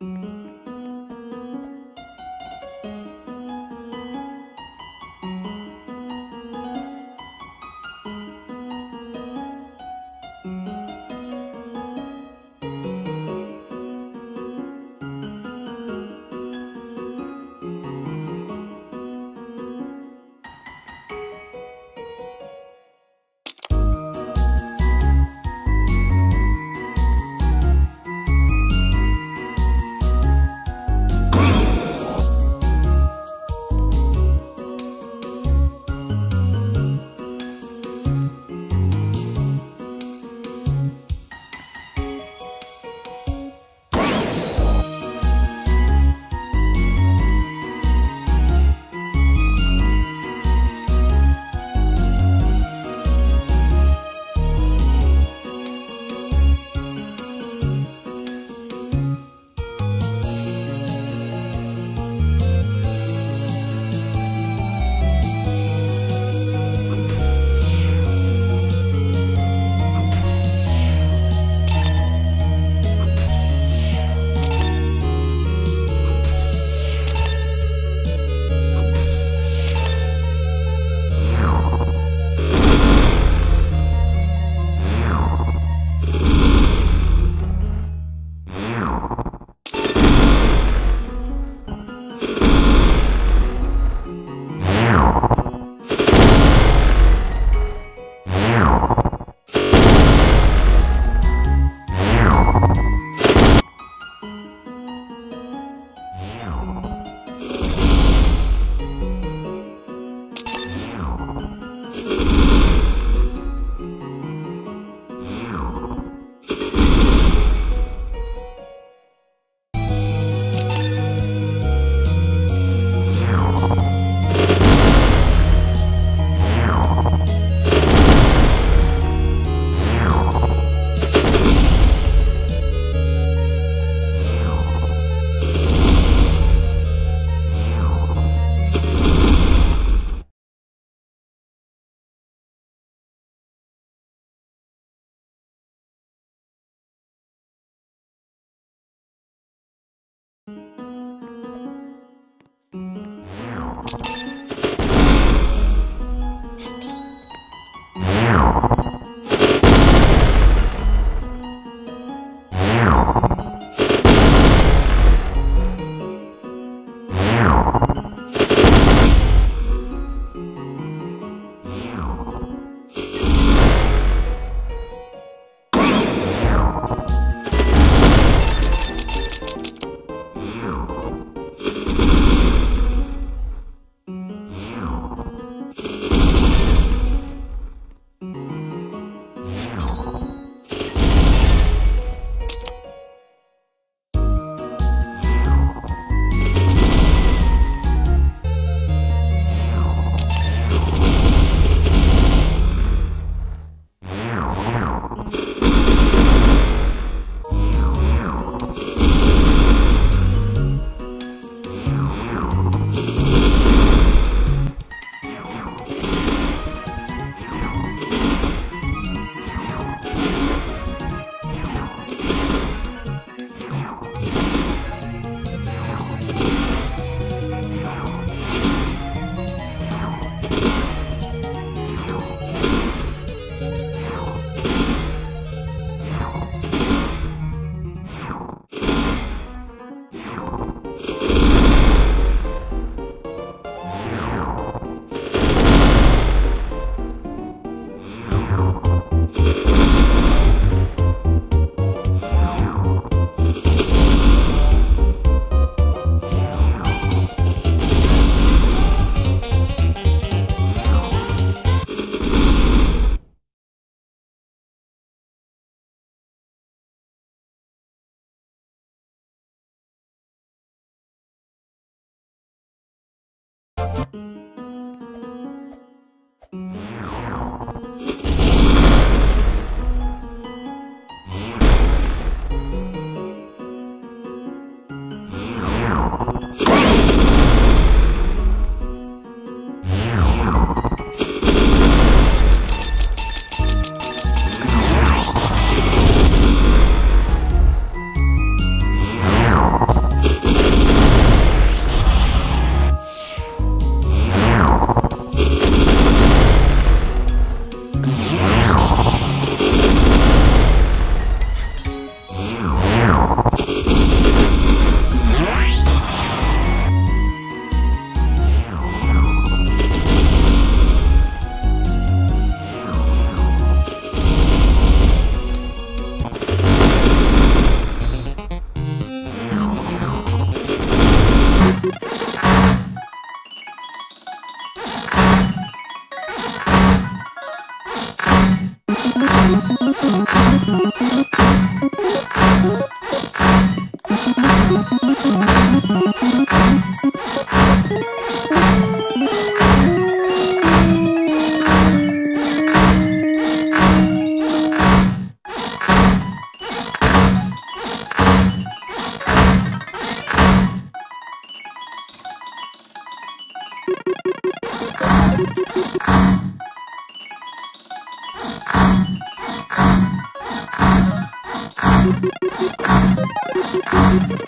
Meow. you Yeah. You